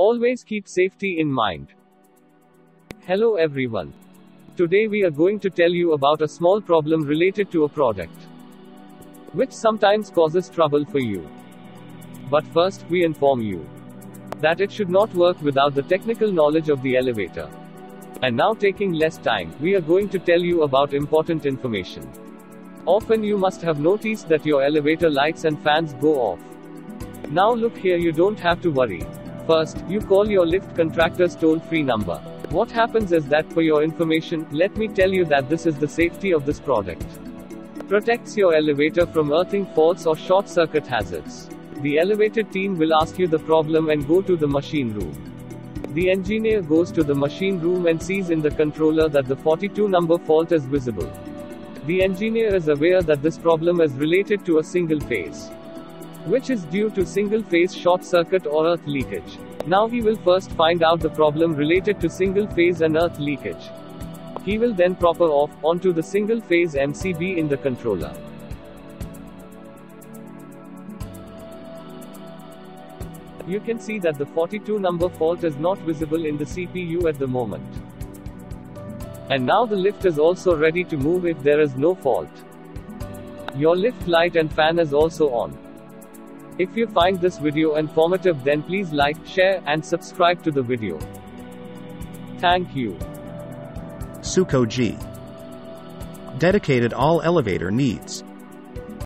Always keep safety in mind. Hello everyone. Today we are going to tell you about a small problem related to a product, which sometimes causes trouble for you. But first, we inform you that it should not work without the technical knowledge of the elevator. And now, taking less time, we are going to tell you about important information. Often you must have noticed that your elevator lights and fans go off. Now, look here, you don't have to worry. First, you call your lift contractor's toll free number. What happens is that, for your information, let me tell you that this is the safety of this product. Protects your elevator from earthing faults or short circuit hazards. The elevator team will ask you the problem and go to the machine room. The engineer goes to the machine room and sees in the controller that the 42 number fault is visible. The engineer is aware that this problem is related to a single phase, which is due to single phase short circuit or earth leakage. Now he will first find out the problem related to single phase and earth leakage. He will then proper off onto the single phase MCB in the controller. You can see that the 42 number fault is not visible in the CPU at the moment. And now the lift is also ready to move if there is no fault. Your lift light and fan is also on. If you find this video informative then please like, share, and subscribe to the video. Thank you. Sukoji. Dedicated all elevator needs.